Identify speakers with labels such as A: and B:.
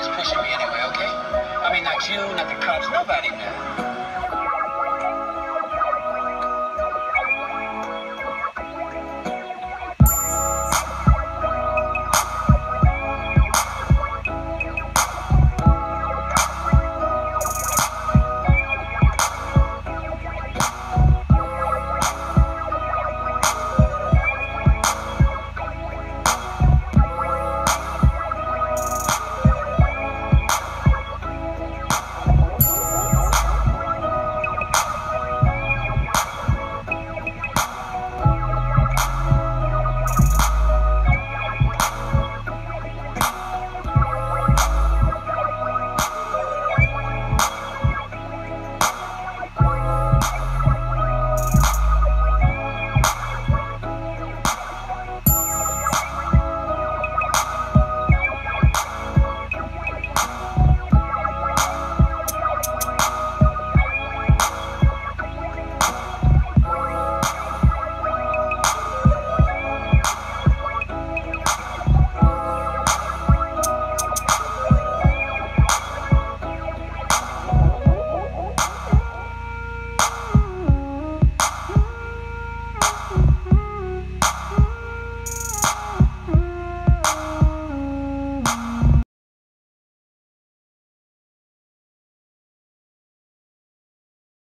A: pushing me anyway, okay? I mean, not you, not the cops, nobody, man.